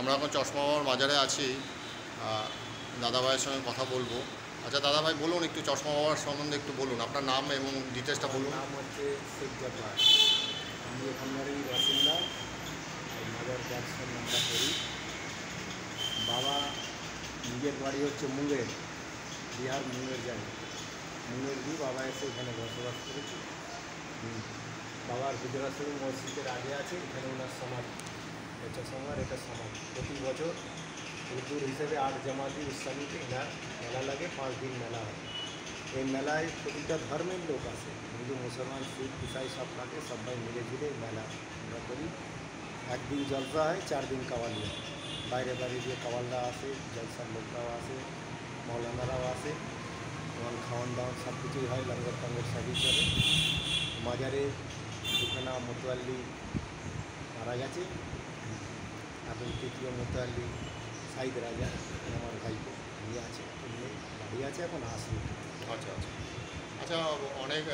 আমরা এখন চশমা বাবার বাজারে আছি দাদাভাইয়ের সঙ্গে কথা বলব। আচ্ছা দাদাভাই বলুন একটু চশমা বাবার সম্বন্ধে একটু বলুন। আপনার নাম এবং ডিটেলসটা বলুন। নাম হচ্ছে শেখ আমি এখানকারই বাসিন্দা। আর মাদার ব্যবসার নামটা করি। বাবা নিজের বাড়ি হচ্ছে মুঙ্গের বিহার মুঙ্গের জানি মুঙ্গের দিয়ে বাবা এসে এখানে বসবাস করেছে। বাবার গুজরাশ্বরী মসজিদের আগে আছে এখানে ওনার সমাজ এটা সমাজ এটা সমাজ প্রতি বছর উর্দুর হিসেবে আট জামাতি ইসলামীতে এনার মেলা লাগে পাঁচ দিন মেলা হয় এই মেলায় প্রতিটা ধর্মের লোক আসে হিন্দু মুসলমান শিখ ইসাই সব থাকে সবাই মিলে ঝুলে এই মেলা আমরা করি একদিন জলসা হয় চার দিন কাওয়ালি হয় বাইরে বাইরে দিয়ে কাওয়ালরা আসে জলসার লোকরাও আসে মৌলানারাও আসে এবং খাওয়ান দাওয়ান সব কিছুই হয় লঙ্গর টঙ্গর সবই চলে মাজারে দুখানা মতোয়াল্লি মারা গেছে এখন তৃতীয় মতোয়াল্লি সাইদ রাজা আমার ভাইপো। নিয়ে আছে বাড়ি আছে এখন আসবে আচ্ছা আচ্ছা। আচ্ছা অনেক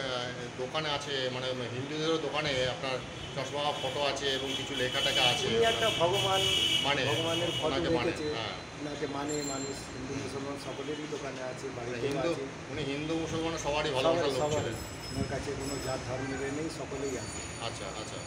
দোকানে আছে মানে হিন্দুদেরও দোকানে আপনার চশমা ফটো আছে এবং কিছু লেখা টেখা আছে। একটা ভগবান মানে, ভগবানের ফটো ওনাকে মানে, রেখেছে হ্যাঁ। ওনাকে মানে মানুষ হিন্দু মুসলমান সকলেরই দোকানে আছে মানে হিন্দু উনি হিন্দু মুসলমান সবারই সবাই লোক ছিলেন ওনার কাছে কোনো জাত ধর্মের নেই সকলেই আছে। আচ্ছা আচ্ছা।